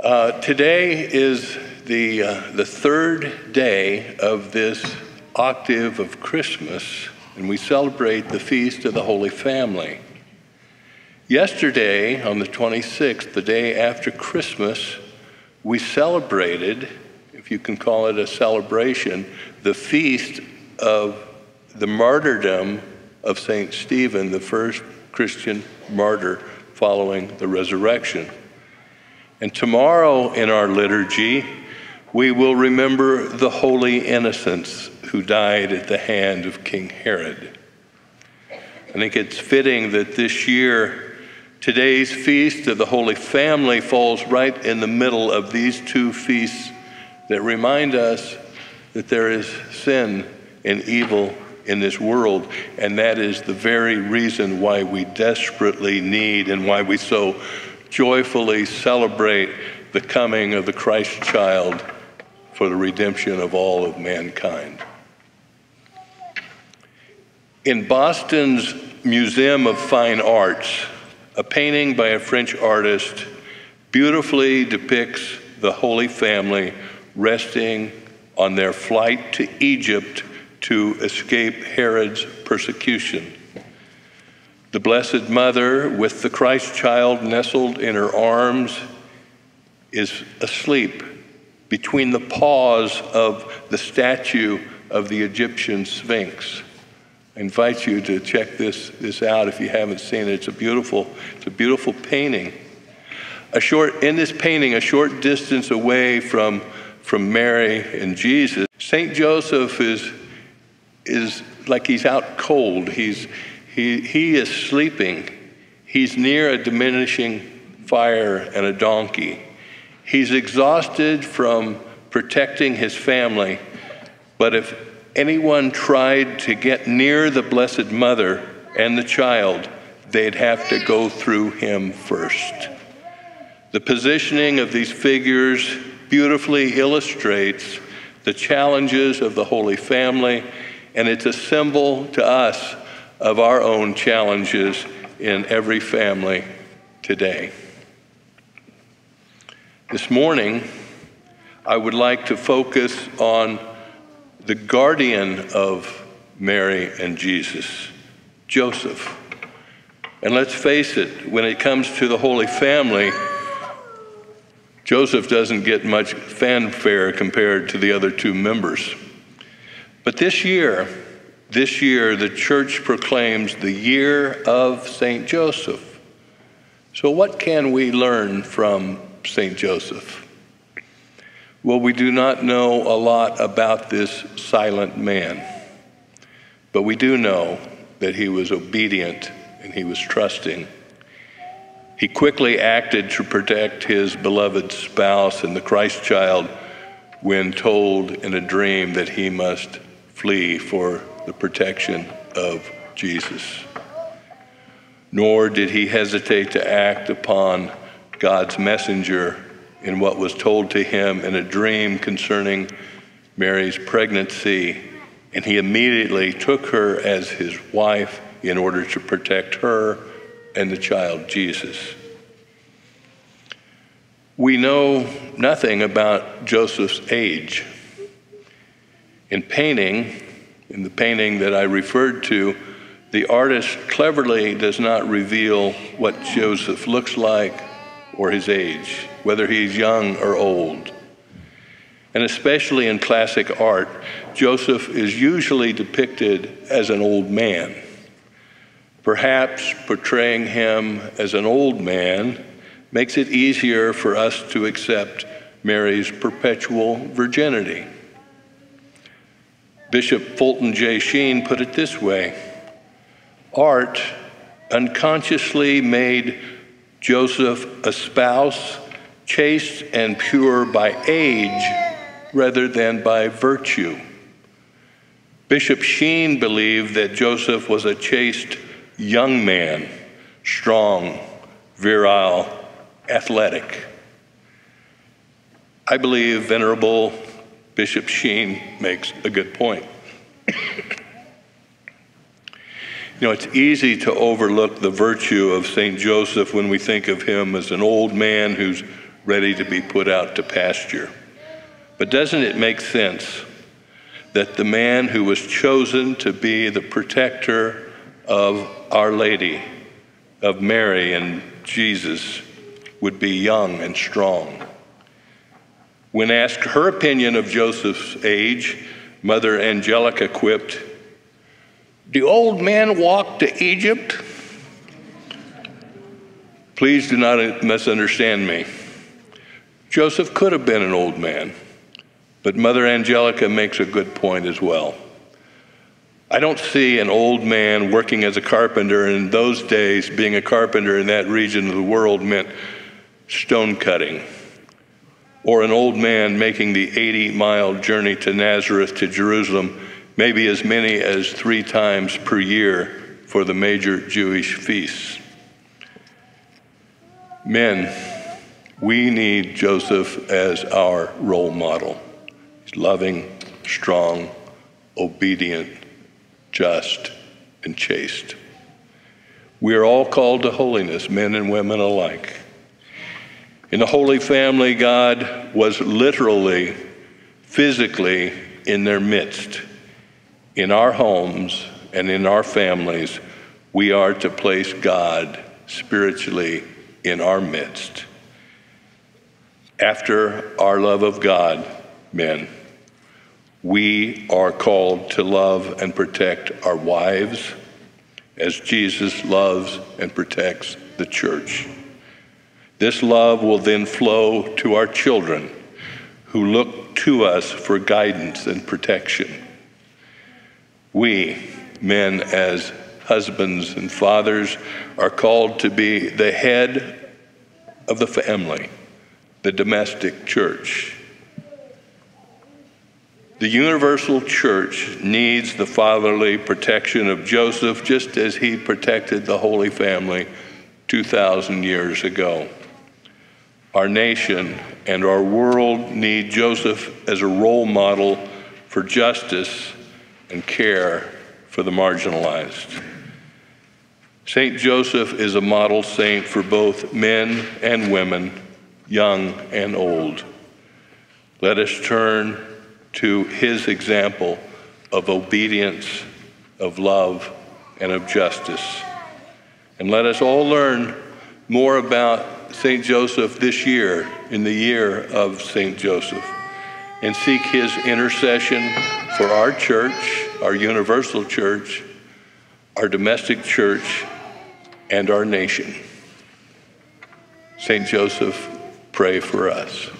Uh, today is the, uh, the third day of this octave of Christmas, and we celebrate the Feast of the Holy Family. Yesterday, on the 26th, the day after Christmas, we celebrated, if you can call it a celebration, the feast of the martyrdom of St. Stephen, the first Christian martyr following the resurrection. And tomorrow in our liturgy, we will remember the holy innocents who died at the hand of King Herod. I think it's fitting that this year, today's feast of the Holy Family falls right in the middle of these two feasts that remind us that there is sin and evil in this world, and that is the very reason why we desperately need and why we so joyfully celebrate the coming of the Christ child for the redemption of all of mankind. In Boston's Museum of Fine Arts, a painting by a French artist beautifully depicts the Holy Family resting on their flight to Egypt to escape Herod's persecution. The Blessed Mother, with the Christ child nestled in her arms, is asleep between the paws of the statue of the Egyptian Sphinx. I invite you to check this, this out if you haven't seen it. It's a beautiful, it's a beautiful painting. A short, in this painting, a short distance away from, from Mary and Jesus, St. Joseph is, is like he's out cold. He's, he, he is sleeping. He's near a diminishing fire and a donkey. He's exhausted from protecting his family, but if anyone tried to get near the Blessed Mother and the child, they'd have to go through him first. The positioning of these figures beautifully illustrates the challenges of the Holy Family, and it's a symbol to us of our own challenges in every family today. This morning, I would like to focus on the guardian of Mary and Jesus, Joseph. And let's face it, when it comes to the Holy Family, Joseph doesn't get much fanfare compared to the other two members. But this year, this year, the church proclaims the year of St. Joseph. So, what can we learn from St. Joseph? Well, we do not know a lot about this silent man, but we do know that he was obedient and he was trusting. He quickly acted to protect his beloved spouse and the Christ child when told in a dream that he must flee for the protection of Jesus. Nor did he hesitate to act upon God's messenger in what was told to him in a dream concerning Mary's pregnancy, and he immediately took her as his wife in order to protect her and the child Jesus. We know nothing about Joseph's age. In painting, in the painting that I referred to, the artist cleverly does not reveal what Joseph looks like or his age, whether he's young or old. And especially in classic art, Joseph is usually depicted as an old man. Perhaps portraying him as an old man makes it easier for us to accept Mary's perpetual virginity. Bishop Fulton J. Sheen put it this way Art unconsciously made Joseph a spouse, chaste and pure by age rather than by virtue. Bishop Sheen believed that Joseph was a chaste young man, strong, virile, athletic. I believe Venerable Bishop Sheen makes a good point. You know, it's easy to overlook the virtue of St. Joseph when we think of him as an old man who's ready to be put out to pasture. But doesn't it make sense that the man who was chosen to be the protector of Our Lady, of Mary and Jesus, would be young and strong? When asked her opinion of Joseph's age, Mother Angelica quipped, The old man walked to Egypt? Please do not misunderstand me. Joseph could have been an old man, but Mother Angelica makes a good point as well. I don't see an old man working as a carpenter. In those days, being a carpenter in that region of the world meant stone cutting. Or an old man making the 80 mile journey to Nazareth to Jerusalem, maybe as many as three times per year for the major Jewish feasts. Men, we need Joseph as our role model. He's loving, strong, obedient, just, and chaste. We are all called to holiness, men and women alike. In the Holy Family, God was literally, physically in their midst. In our homes and in our families, we are to place God spiritually in our midst. After our love of God, men, we are called to love and protect our wives as Jesus loves and protects the church. This love will then flow to our children who look to us for guidance and protection. We, men as husbands and fathers, are called to be the head of the family, the domestic church. The universal church needs the fatherly protection of Joseph just as he protected the Holy Family 2,000 years ago. Our nation and our world need Joseph as a role model for justice and care for the marginalized. St. Joseph is a model saint for both men and women, young and old. Let us turn to his example of obedience, of love, and of justice. And let us all learn more about St. Joseph this year, in the year of St. Joseph, and seek his intercession for our church, our universal church, our domestic church, and our nation. St. Joseph, pray for us.